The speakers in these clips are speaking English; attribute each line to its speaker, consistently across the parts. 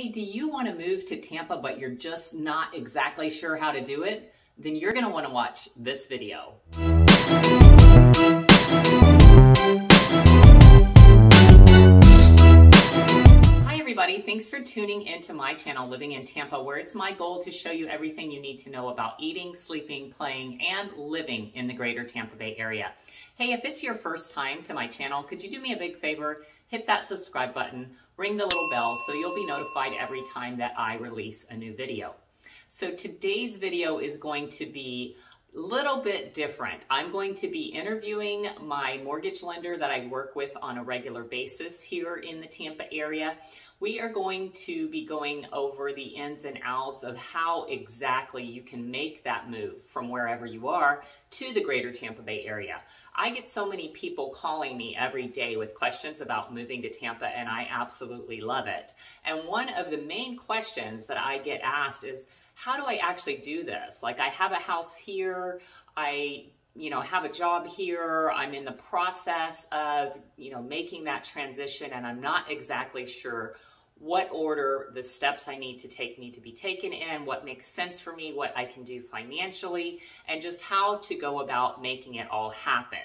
Speaker 1: Hey, do you want to move to Tampa, but you're just not exactly sure how to do it? Then you're going to want to watch this video. Hi everybody, thanks for tuning into my channel, Living in Tampa, where it's my goal to show you everything you need to know about eating, sleeping, playing, and living in the greater Tampa Bay area. Hey, if it's your first time to my channel, could you do me a big favor? Hit that subscribe button, ring the little bell so you'll be notified every time that I release a new video. So today's video is going to be a little bit different. I'm going to be interviewing my mortgage lender that I work with on a regular basis here in the Tampa area. We are going to be going over the ins and outs of how exactly you can make that move from wherever you are to the greater Tampa Bay area. I get so many people calling me every day with questions about moving to Tampa, and I absolutely love it. And one of the main questions that I get asked is, how do I actually do this? Like, I have a house here, I you know have a job here i'm in the process of you know making that transition and i'm not exactly sure what order the steps I need to take need to be taken in, what makes sense for me, what I can do financially, and just how to go about making it all happen.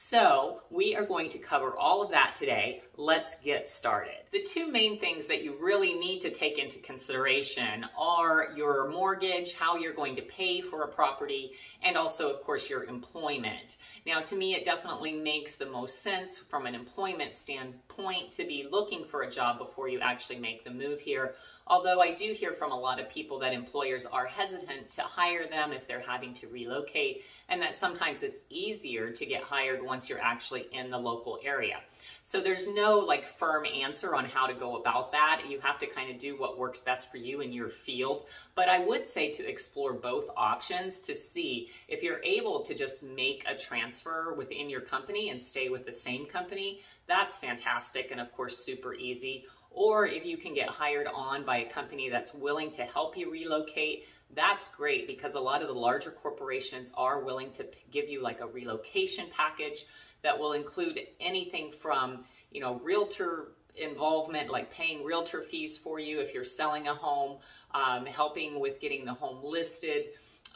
Speaker 1: So we are going to cover all of that today. Let's get started. The two main things that you really need to take into consideration are your mortgage, how you're going to pay for a property, and also, of course, your employment. Now, to me, it definitely makes the most sense from an employment standpoint to be looking for a job before you actually make the move here Although I do hear from a lot of people that employers are hesitant to hire them if they're having to relocate, and that sometimes it's easier to get hired once you're actually in the local area. So there's no like firm answer on how to go about that. You have to kind of do what works best for you in your field. But I would say to explore both options to see if you're able to just make a transfer within your company and stay with the same company. That's fantastic and of course super easy or if you can get hired on by a company that's willing to help you relocate, that's great because a lot of the larger corporations are willing to give you like a relocation package that will include anything from, you know, realtor involvement, like paying realtor fees for you if you're selling a home, um, helping with getting the home listed,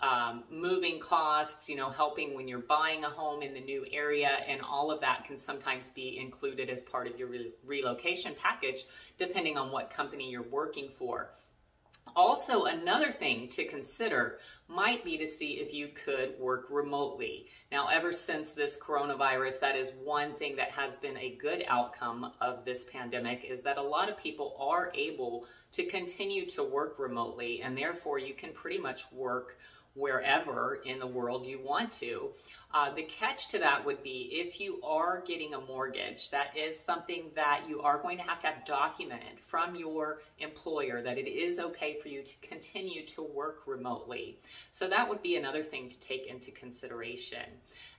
Speaker 1: um, moving costs, you know, helping when you're buying a home in the new area, and all of that can sometimes be included as part of your re relocation package, depending on what company you're working for. Also, another thing to consider might be to see if you could work remotely. Now, ever since this coronavirus, that is one thing that has been a good outcome of this pandemic is that a lot of people are able to continue to work remotely, and therefore you can pretty much work wherever in the world you want to. Uh, the catch to that would be if you are getting a mortgage, that is something that you are going to have to have documented from your employer that it is okay for you to continue to work remotely. So that would be another thing to take into consideration.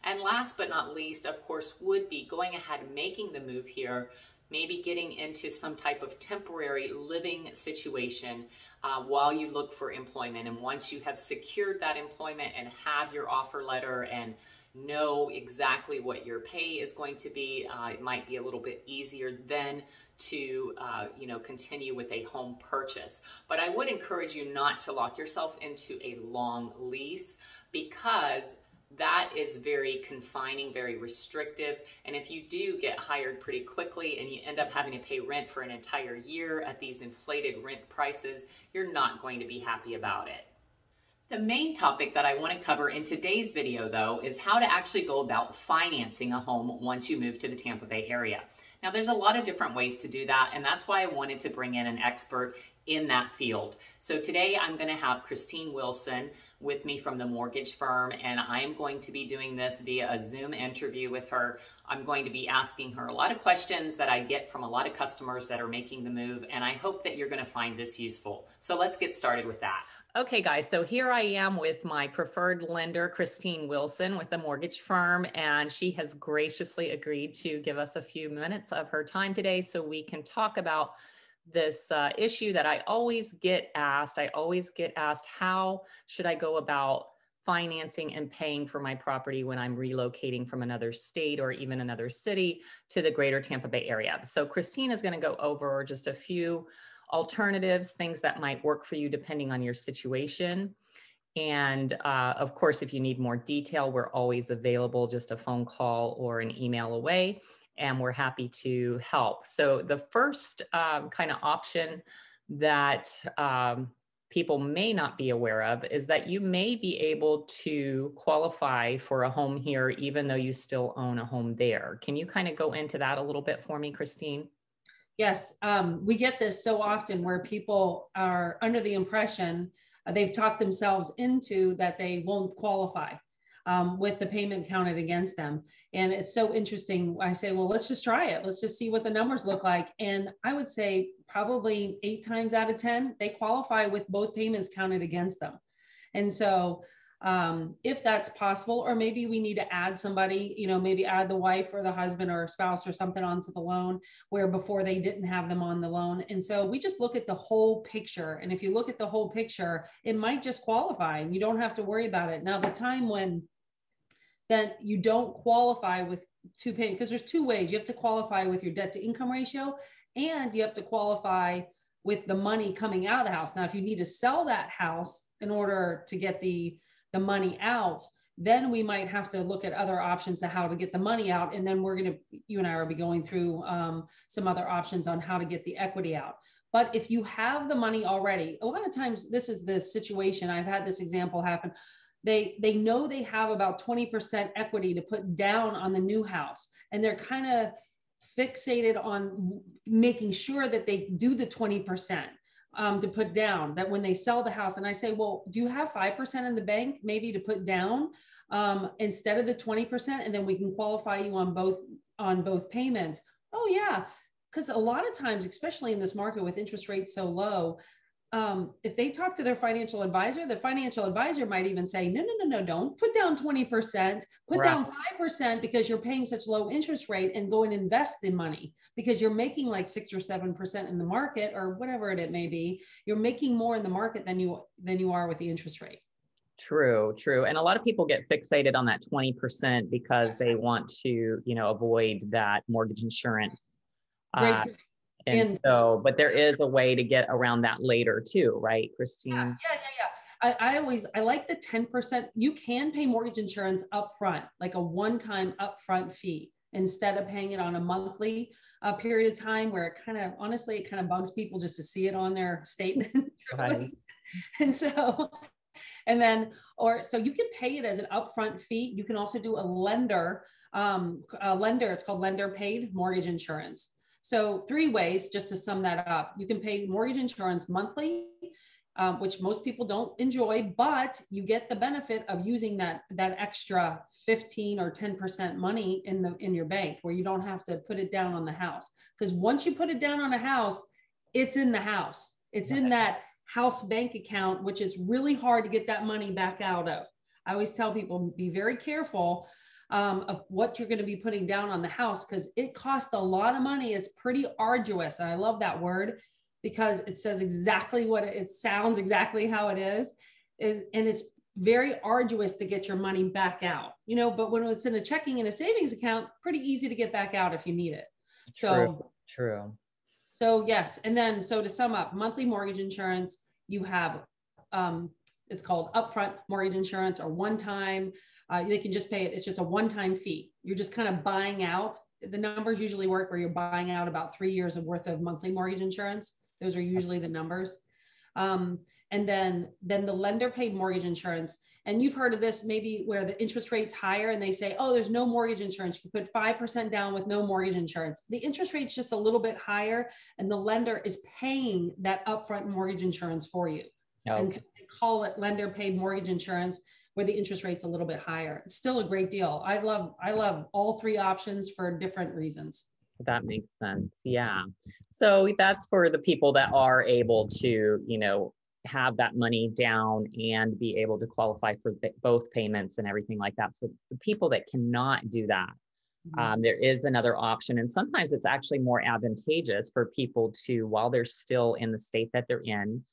Speaker 1: And last but not least, of course, would be going ahead and making the move here maybe getting into some type of temporary living situation uh, while you look for employment. And once you have secured that employment and have your offer letter and know exactly what your pay is going to be, uh, it might be a little bit easier then to uh, you know continue with a home purchase. But I would encourage you not to lock yourself into a long lease because that is very confining, very restrictive. And if you do get hired pretty quickly and you end up having to pay rent for an entire year at these inflated rent prices, you're not going to be happy about it. The main topic that I want to cover in today's video though is how to actually go about financing a home once you move to the Tampa Bay area. Now there's a lot of different ways to do that and that's why I wanted to bring in an expert in that field. So today I'm going to have Christine Wilson with me from the mortgage firm and I'm going to be doing this via a Zoom interview with her. I'm going to be asking her a lot of questions that I get from a lot of customers that are making the move and I hope that you're going to find this useful. So let's get started with that. Okay, guys, so here I am with my preferred lender, Christine Wilson, with the mortgage firm, and she has graciously agreed to give us a few minutes of her time today so we can talk about this uh, issue that I always get asked. I always get asked, how should I go about financing and paying for my property when I'm relocating from another state or even another city to the greater Tampa Bay area? So, Christine is going to go over just a few alternatives, things that might work for you depending on your situation. And uh, of course, if you need more detail, we're always available, just a phone call or an email away, and we're happy to help. So, the first um, kind of option that um, people may not be aware of is that you may be able to qualify for a home here, even though you still own a home there. Can you kind of go into that a little bit for me, Christine?
Speaker 2: Yes, um, we get this so often where people are under the impression uh, they've talked themselves into that they won't qualify um, with the payment counted against them. And it's so interesting. I say, well, let's just try it. Let's just see what the numbers look like. And I would say probably eight times out of 10, they qualify with both payments counted against them. And so um, if that's possible, or maybe we need to add somebody, you know, maybe add the wife or the husband or spouse or something onto the loan where before they didn't have them on the loan. And so we just look at the whole picture. And if you look at the whole picture, it might just qualify and you don't have to worry about it. Now, the time when that you don't qualify with two payments, because there's two ways you have to qualify with your debt to income ratio and you have to qualify with the money coming out of the house. Now, if you need to sell that house in order to get the the money out, then we might have to look at other options to how to get the money out. And then we're going to, you and I will be going through um, some other options on how to get the equity out. But if you have the money already, a lot of times this is the situation. I've had this example happen. They, they know they have about 20% equity to put down on the new house, and they're kind of fixated on making sure that they do the 20% um, to put down that when they sell the house and i say well do you have 5% in the bank maybe to put down um, instead of the 20% and then we can qualify you on both on both payments. Oh yeah. Because a lot of times especially in this market with interest rates so low um, if they talk to their financial advisor, the financial advisor might even say, no, no, no, no, don't put down 20%, put right. down 5% because you're paying such low interest rate and go and invest the money because you're making like six or 7% in the market or whatever it may be. You're making more in the market than you, than you are with the interest rate.
Speaker 1: True, true. And a lot of people get fixated on that 20% because they want to, you know, avoid that mortgage insurance. Uh, and, and so, but there is a way to get around that later too, right, Christine? Yeah,
Speaker 2: yeah, yeah. yeah. I, I always I like the 10%. You can pay mortgage insurance upfront, like a one-time upfront fee, instead of paying it on a monthly uh, period of time where it kind of honestly it kind of bugs people just to see it on their statement. right. and so and then or so you can pay it as an upfront fee. You can also do a lender um, a lender. It's called lender paid mortgage insurance. So three ways, just to sum that up. You can pay mortgage insurance monthly, um, which most people don't enjoy, but you get the benefit of using that, that extra 15 or 10% money in the in your bank where you don't have to put it down on the house. Because once you put it down on a house, it's in the house. It's in that house bank account, which is really hard to get that money back out of. I always tell people be very careful um, of what you're going to be putting down on the house because it costs a lot of money. It's pretty arduous. And I love that word because it says exactly what it, it sounds exactly how it is. Is and it's very arduous to get your money back out, you know, but when it's in a checking and a savings account, pretty easy to get back out if you need it. So
Speaker 1: true. true.
Speaker 2: So yes, and then so to sum up, monthly mortgage insurance, you have um, it's called upfront mortgage insurance or one time uh, they can just pay it. It's just a one-time fee. You're just kind of buying out. The numbers usually work where you're buying out about three years of worth of monthly mortgage insurance. Those are usually the numbers. Um, and then, then the lender paid mortgage insurance. And you've heard of this maybe where the interest rate's higher and they say, oh, there's no mortgage insurance. You can put 5% down with no mortgage insurance. The interest rate's just a little bit higher and the lender is paying that upfront mortgage insurance for you. Okay. And so call it lender paid mortgage insurance where the interest rate's a little bit higher. It's still a great deal. I love I love all three options for different reasons.
Speaker 1: That makes sense. Yeah. So that's for the people that are able to, you know, have that money down and be able to qualify for both payments and everything like that. For the people that cannot do that, mm-hmm. um, there is another option. And sometimes it's actually more advantageous for people to, while they're still in the state that they're in,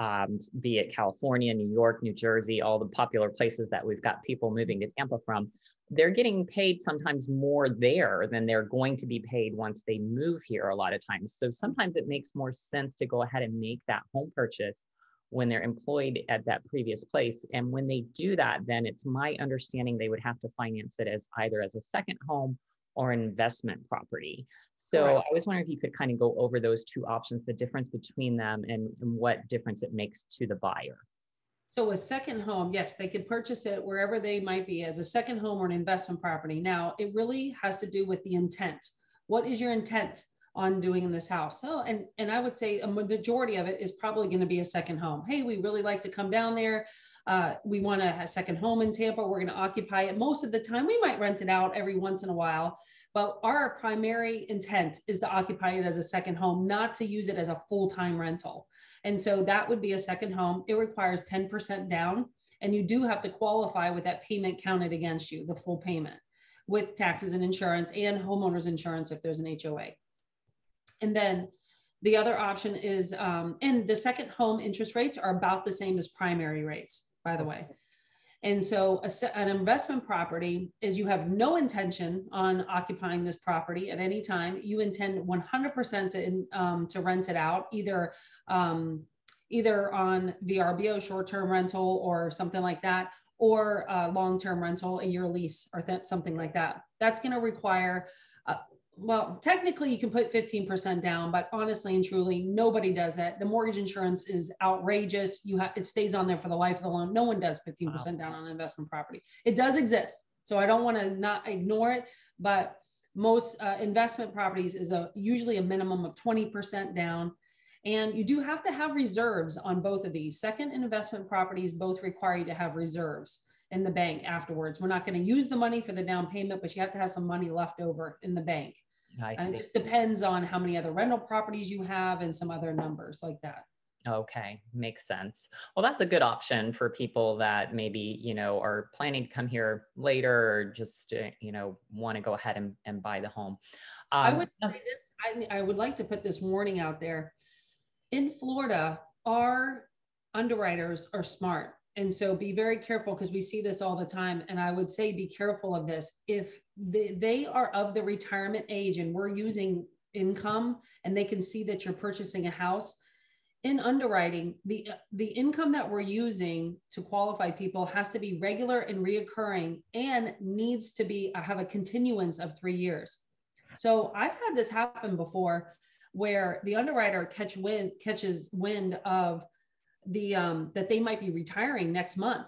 Speaker 1: um, be it California, New York, New Jersey, all the popular places that we've got people moving to Tampa from, they're getting paid sometimes more there than they're going to be paid once they move here a lot of times. So sometimes it makes more sense to go ahead and make that home purchase when they're employed at that previous place. And when they do that, then it's my understanding they would have to finance it as either as a second home or investment property. So right. I was wondering if you could kind of go over those two options, the difference between them and, and what difference it makes to the buyer.
Speaker 2: So a second home, yes, they could purchase it wherever they might be as a second home or an investment property. Now, it really has to do with the intent. What is your intent on doing in this house? So, and and I would say a majority of it is probably going to be a second home. Hey, we really like to come down there. Uh, we want a, a second home in Tampa. We're going to occupy it. Most of the time, we might rent it out every once in a while, but our primary intent is to occupy it as a second home, not to use it as a full time rental. And so that would be a second home. It requires 10% down, and you do have to qualify with that payment counted against you, the full payment with taxes and insurance and homeowners insurance if there's an HOA. And then the other option is, um, and the second home interest rates are about the same as primary rates, by the way. And so a, an investment property is you have no intention on occupying this property at any time. You intend 100% to, um, to rent it out, either, um, either on VRBO, short-term rental or something like that, or uh, long-term rental in your lease or th- something like that. That's going to require well, technically you can put 15% down, but honestly and truly, nobody does that. The mortgage insurance is outrageous. You have it stays on there for the life of the loan. No one does 15% wow. down on an investment property. It does exist. So I don't want to not ignore it, but most uh, investment properties is a usually a minimum of 20% down. And you do have to have reserves on both of these. Second and investment properties both require you to have reserves in the bank afterwards. We're not going to use the money for the down payment, but you have to have some money left over in the bank. I and see. it just depends on how many other rental properties you have and some other numbers like that.
Speaker 1: Okay, makes sense. Well, that's a good option for people that maybe, you know, are planning to come here later or just, uh, you know, want to go ahead and, and buy the home.
Speaker 2: Um, I would say this, I, I would like to put this warning out there. In Florida, our underwriters are smart. And so be very careful because we see this all the time. And I would say be careful of this. If they, they are of the retirement age and we're using income and they can see that you're purchasing a house, in underwriting, the the income that we're using to qualify people has to be regular and reoccurring and needs to be uh, have a continuance of three years. So I've had this happen before where the underwriter catch wind catches wind of the um that they might be retiring next month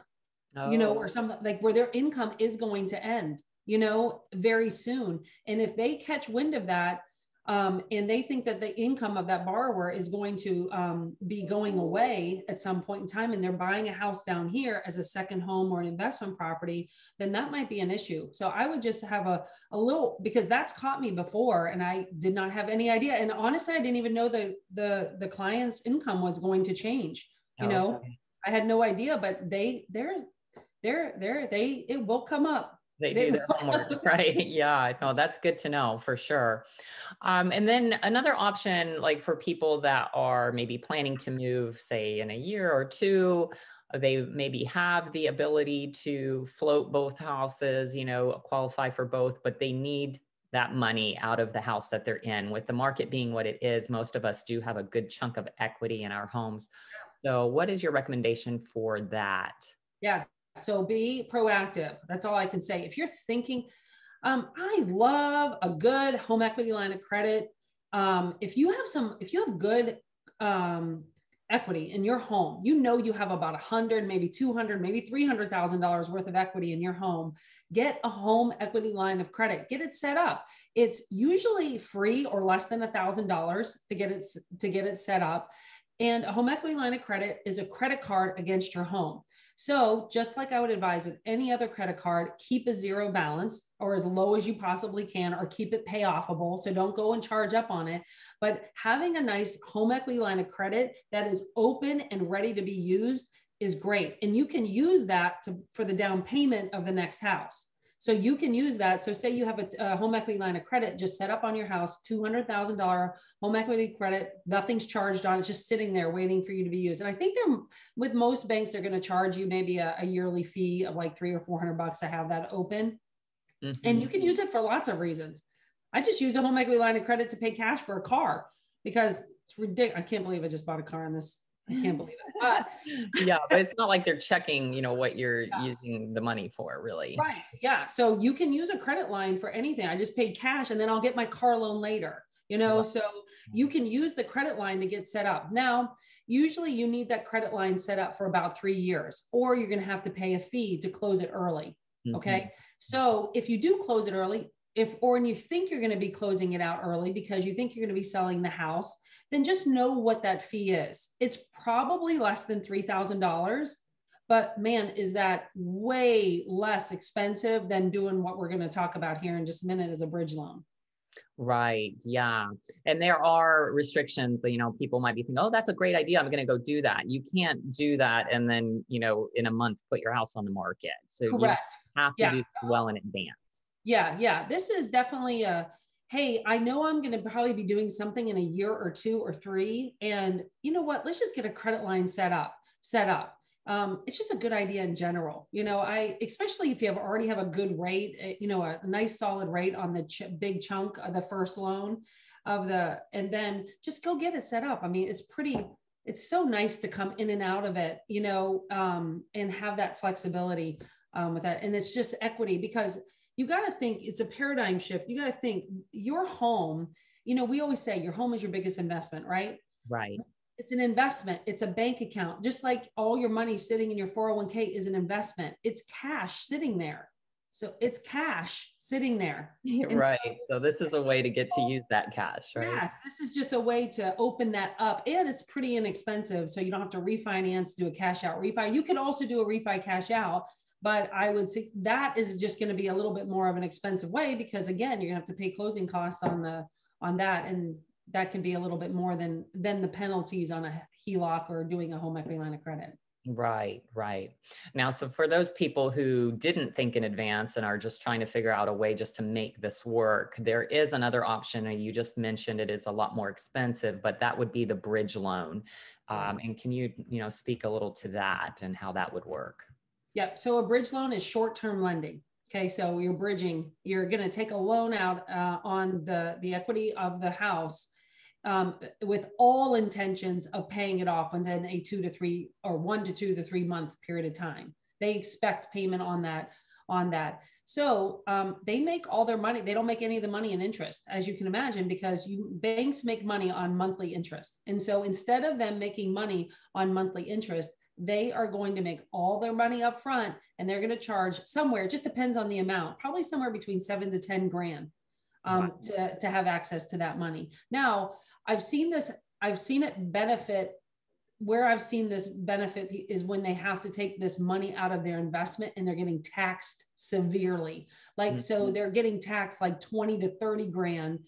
Speaker 2: oh. you know or oh. something like where their income is going to end you know very soon and if they catch wind of that um, and they think that the income of that borrower is going to um, be going away at some point in time and they're buying a house down here as a second home or an investment property then that might be an issue so i would just have a, a little because that's caught me before and i did not have any idea and honestly i didn't even know the the the client's income was going to change you know okay. i had no idea but they they're they're they're they it will come up.
Speaker 1: They, they do their homework right? Yeah no that's good to know for sure. Um, and then another option like for people that are maybe planning to move say in a year or two they maybe have the ability to float both houses you know qualify for both but they need that money out of the house that they're in. With the market being what it is most of us do have a good chunk of equity in our homes so, what is your recommendation for that?
Speaker 2: Yeah. So, be proactive. That's all I can say. If you're thinking, um, I love a good home equity line of credit. Um, if you have some, if you have good um, equity in your home, you know you have about a hundred, maybe two hundred, maybe three hundred thousand dollars worth of equity in your home. Get a home equity line of credit. Get it set up. It's usually free or less than a thousand dollars to get it to get it set up. And a home equity line of credit is a credit card against your home. So, just like I would advise with any other credit card, keep a zero balance or as low as you possibly can, or keep it pay offable. So, don't go and charge up on it. But having a nice home equity line of credit that is open and ready to be used is great. And you can use that to, for the down payment of the next house. So you can use that. So say you have a, a home equity line of credit just set up on your house, $200,000 home equity credit, nothing's charged on it, just sitting there waiting for you to be used. And I think they're with most banks, they're going to charge you maybe a, a, yearly fee of like three or 400 bucks to have that open. Mm-hmm. And you can use it for lots of reasons. I just use a home equity line of credit to pay cash for a car because it's ridiculous. I can't believe I just bought a car in this I can't believe it.
Speaker 1: Yeah, but it's not like they're checking, you know, what you're yeah. using the money for, really.
Speaker 2: Right. Yeah. So you can use a credit line for anything. I just paid cash and then I'll get my car loan later. You know, so you can use the credit line to get set up. Now, usually you need that credit line set up for about three years, or you're going to have to pay a fee to close it early. Mm-hmm. Okay. So if you do close it early, if or and you think you're going to be closing it out early because you think you're going to be selling the house, then just know what that fee is. It's probably less than $3,000, but man, is that way less expensive than doing what we're going to talk about here in just a minute as a bridge loan.
Speaker 1: Right. Yeah. And there are restrictions. You know, people might be thinking, oh, that's a great idea. I'm going to go do that. You can't do that and then, you know, in a month put your house on the market. So
Speaker 2: Correct.
Speaker 1: you have to yeah. do well in advance.
Speaker 2: Yeah, yeah. This is definitely a hey, I know I'm going to probably be doing something in a year or two or three. And you know what? Let's just get a credit line set up, set up. Um, it's just a good idea in general. You know, I, especially if you have already have a good rate, eh, you know, a nice solid rate on the ch- big chunk of the first loan of the, and then just go get it set up. I mean, it's pretty, it's so nice to come in and out of it, you know, um, and have that flexibility um, with that. And it's just equity because you got to think it's a paradigm shift. You got to think your home, you know, we always say your home is your biggest investment, right?
Speaker 1: Right.
Speaker 2: It's an investment. It's a bank account. Just like all your money sitting in your 401k is an investment. It's cash sitting there. So it's cash sitting there.
Speaker 1: And right. So, so, this is a way to get to use that cash, right?
Speaker 2: Yes. This is just a way to open that up. And it's pretty inexpensive. So you don't have to refinance, do a cash out refi. You could also do a refi cash out but I would say that is just going to be a little bit more of an expensive way because again, you're gonna have to pay closing costs on the on that, and that can be a little bit more than than the penalties on a HELOC or doing a home equity line of credit.
Speaker 1: Right, right. Now, so for those people who didn't think in advance and are just trying to figure out a way just to make this work, there is another option. And you just mentioned it is a lot more expensive, but that would be the bridge loan. Um, and can you, you know, speak a little to that and how that would work?
Speaker 2: Yep. So a bridge loan is short-term lending. Okay, so you're bridging. You're going to take a loan out uh, on the the equity of the house um, with all intentions of paying it off within a two to three or one to two to three month period of time. They expect payment on that on that. So um, they make all their money. They don't make any of the money in interest, as you can imagine, because you banks make money on monthly interest. And so instead of them making money on monthly interest, they are going to make all their money up front and they're going to charge somewhere, it just depends on the amount, probably somewhere between seven to 10 grand um, wow. to, to have access to that money. Now, I've seen this, I've seen it benefit. Where I've seen this benefit is when they have to take this money out of their investment and they're getting taxed severely. Like, mm-hmm. so they're getting taxed like 20 to 30 grand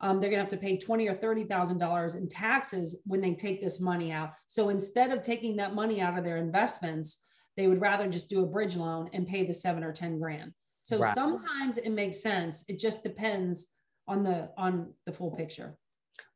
Speaker 2: um, they're going to have to pay twenty or thirty thousand dollars in taxes when they take this money out. So instead of taking that money out of their investments, they would rather just do a bridge loan and pay the seven or ten grand. So right. sometimes it makes sense. It just depends on the on the full picture.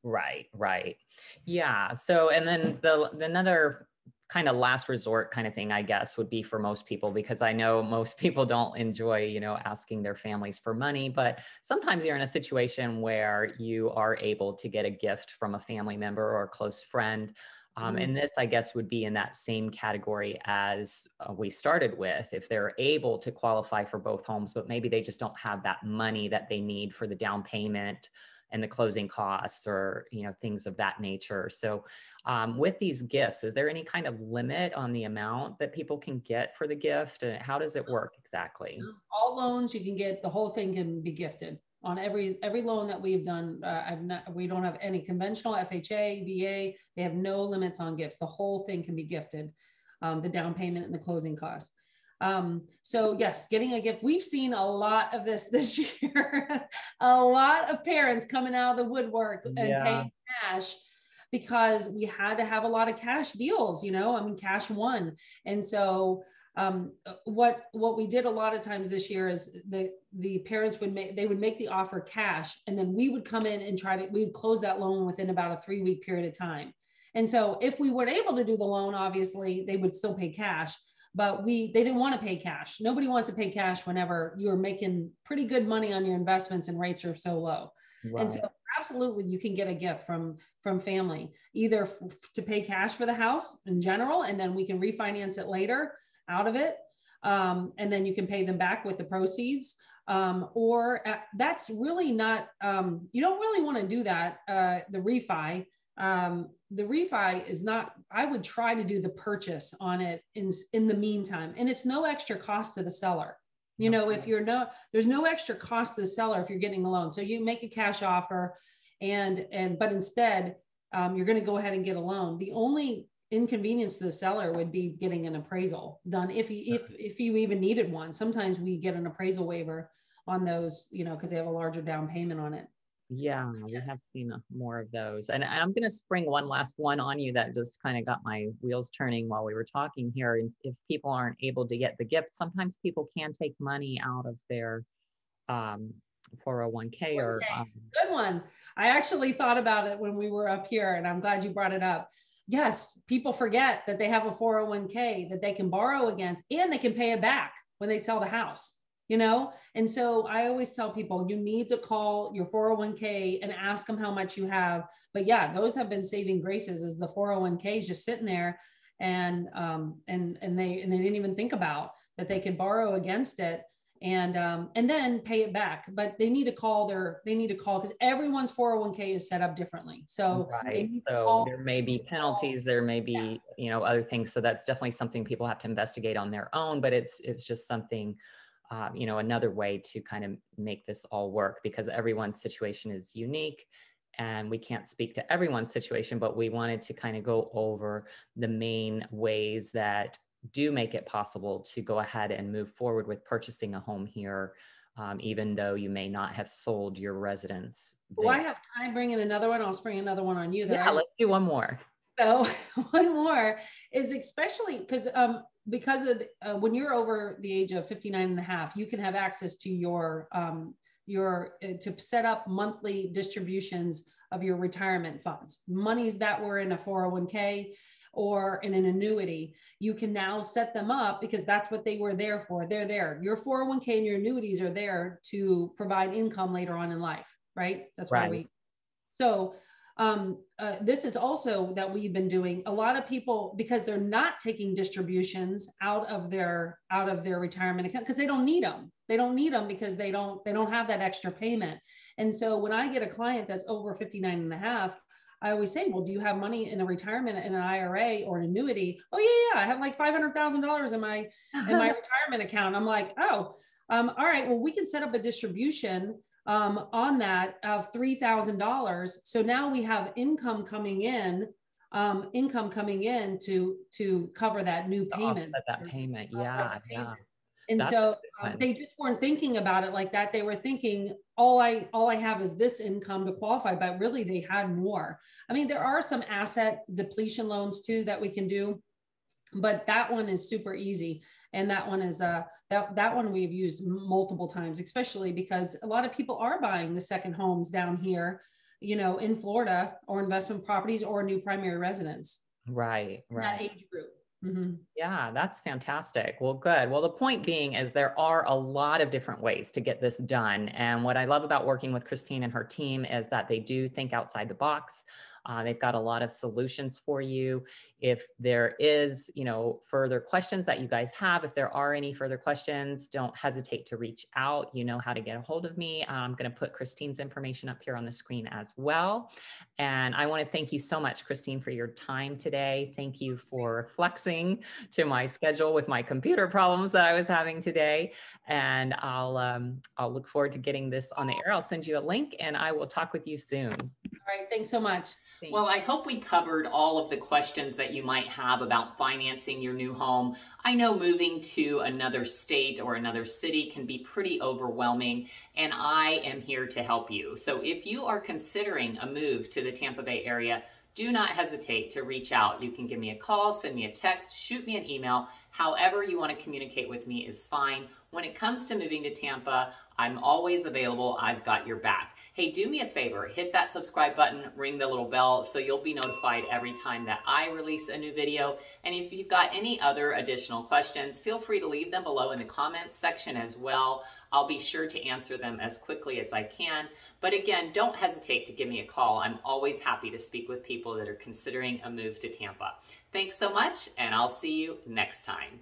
Speaker 1: Right, right. Yeah. So and then the the another kind of last resort kind of thing i guess would be for most people because i know most people don't enjoy you know asking their families for money but sometimes you're in a situation where you are able to get a gift from a family member or a close friend um, and mm-hmm. this, I guess, would be in that same category as uh, we started with. If they're able to qualify for both homes, but maybe they just don't have that money that they need for the down payment and the closing costs or you know things of that nature. So um, with these gifts is there any kind of limit on the amount that people can get for the gift? And how does it work exactly?
Speaker 2: All loans you can get the whole thing can be gifted on every every loan that we've done. Uh, i've not we don't have any conventional fha va they have no limits on gifts. The whole thing can be gifted um, the down payment and the closing costs um, so yes, getting a gift. We've seen a lot of this this year. a lot of parents coming out of the woodwork and yeah. paying cash because we had to have a lot of cash deals. You know, I mean, cash won, and so um, what what we did a lot of times this year is the the parents would make they would make the offer cash and then we would come in and try to we would close that loan within about a three week period of time and so if we were able to do the loan obviously they would still pay cash but we they didn't want to pay cash nobody wants to pay cash whenever you're making pretty good money on your investments and rates are so low and so absolutely you can get a gift from from family either f- to pay cash for the house in general and then we can refinance it later out of it. Um, and then you can pay them back with the proceeds. Um, or uh, that's really not, um, you don't really want to do that. Uh, the refi, um, the refi is not, I would try to do the purchase on it in, in the meantime. And it's no extra cost to the seller. You know, if you're no, there's no extra cost to the seller if you're getting a loan. So you make a cash offer and, and, but instead, um, you're going to go ahead and get a loan. The only inconvenience to the seller would be getting an appraisal done if you if if you even needed one sometimes we get an appraisal waiver on those you know because they have a larger down payment on it
Speaker 1: yeah we have seen more of those. And i'm going to spring one last one on you that just kind of got my wheels turning while we were talking here. And if people aren't able to get the gift sometimes people can take money out of their um, 401k or um,
Speaker 2: good one. I actually thought about it when we were up here and i'm glad you brought it up. Yes, people forget that they have a 401k that they can borrow against and they can pay it back when they sell the house, you know? And so I always tell people you need to call your 401k and ask them how much you have. But yeah, those have been saving graces as the 401k is just sitting there and um and and they and they didn't even think about that they could borrow against it and um, and then pay it back. But they need to call their they need to call because everyone's 401k is set up differently. So
Speaker 1: right. So there may be penalties, there may be yeah. you know other things. So that's definitely something people have to investigate on their own. But it's it's just something. Uh, you know another way to kind of make this all work because everyone's situation is unique and we can't speak to everyone's situation, but we wanted to kind of go over the main ways that do make it possible to go ahead and move forward with purchasing a home here, um, even though you may not have sold your residence.
Speaker 2: Well, I have time bringing another one. I'll spring another one on you.
Speaker 1: That yeah, just, let's do one more.
Speaker 2: So one more is especially because um, because of uh, when you're over the age of 59 and a half, you can have access to your um, your uh, to set up monthly distributions of your retirement funds, monies that were in a 401k or in an annuity, you can now set them up because that's what they were there for. They're there. Your 401k and your annuities are there to provide income later on in life, right? That's right. why we. So um, uh, this is also that we've been doing a lot of people because they're not taking distributions out of their out of their retirement account because they don't need them they don't need them because they don't they don't have that extra payment and so when i get a client that's over 59 and a half I always say, well, do you have money in a retirement in an IRA or an annuity? Oh yeah, yeah, I have like five hundred thousand dollars in my in my retirement account. I'm like, oh, um, all right, well, we can set up a distribution um, on that of three thousand dollars. So now we have income coming in, um, income coming in to to cover that new payment.
Speaker 1: that payment, yeah, payment. yeah.
Speaker 2: And That's so um, they just weren't thinking about it like that. They were thinking, all I all I have is this income to qualify, but really they had more. I mean, there are some asset depletion loans too that we can do, but that one is super easy. And that one is uh that that one we've used multiple times, especially because a lot of people are buying the second homes down here, you know, in Florida or investment properties or new primary residence.
Speaker 1: Right, right.
Speaker 2: That age group. Mm-hmm.
Speaker 1: Yeah, that's fantastic. Well, good. Well, the point being is there are a lot of different ways to get this done. And what I love about working with Christine and her team is that they do think outside the box. Uh, they've got a lot of solutions for you. If there is, you know, further questions that you guys have, if there are any further questions, don't hesitate to reach out. You know how to get a hold of me. I'm going to put Christine's information up here on the screen as well. And I want to thank you so much, Christine, for your time today. Thank you for flexing to my schedule with my computer problems that I was having today. And I'll um, I'll look forward to getting this on the air. I'll send you a link, and I will talk with you soon.
Speaker 2: All right. Thanks so much.
Speaker 1: Thanks. Well, I hope we covered all of the questions that you might have about financing your new home. I know moving to another state or another city can be pretty overwhelming, and I am here to help you. So if you are considering a move to the Tampa Bay area, do not hesitate to reach out. You can give me a call, send me a text, shoot me an email, However, you want to communicate with me is fine. When it comes to moving to Tampa, I'm always available. I've got your back. Hey, do me a favor, hit that subscribe button, ring the little bell so you'll be notified every time that I release a new video. And if you've got any other additional questions, feel free to leave them below in the comments section as well. I'll be sure to answer them as quickly as I can. But again, don't hesitate to give me a call. I'm always happy to speak with people that are considering a move to Tampa. Thanks so much, and I'll see you next time.